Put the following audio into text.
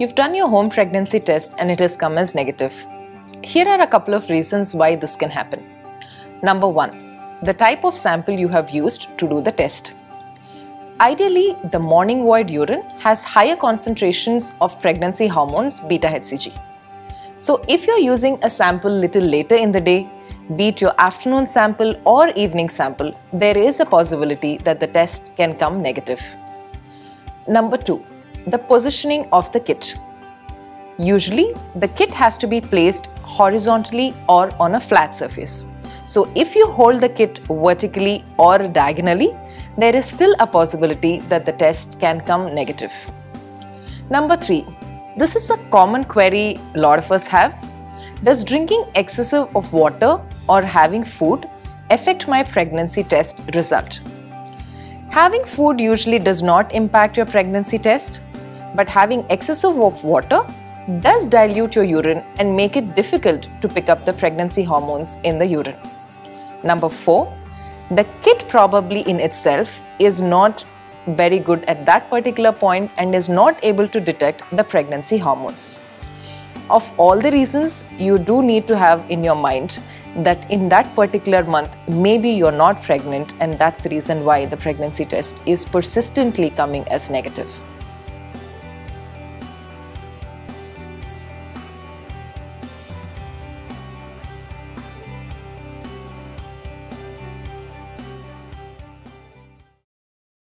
You've done your home pregnancy test and it has come as negative. Here are a couple of reasons why this can happen. Number one, the type of sample you have used to do the test. Ideally, the morning void urine has higher concentrations of pregnancy hormones beta HCG. So, if you're using a sample little later in the day, be it your afternoon sample or evening sample, there is a possibility that the test can come negative. Number two, the positioning of the kit. Usually, the kit has to be placed horizontally or on a flat surface. So, if you hold the kit vertically or diagonally, there is still a possibility that the test can come negative. Number three, this is a common query a lot of us have. Does drinking excessive of water or having food affect my pregnancy test result? Having food usually does not impact your pregnancy test, but having excessive of water does dilute your urine and make it difficult to pick up the pregnancy hormones in the urine. Number four, the kit probably in itself is not very good at that particular point and is not able to detect the pregnancy hormones. Of all the reasons, you do need to have in your mind that in that particular month, maybe you're not pregnant, and that's the reason why the pregnancy test is persistently coming as negative.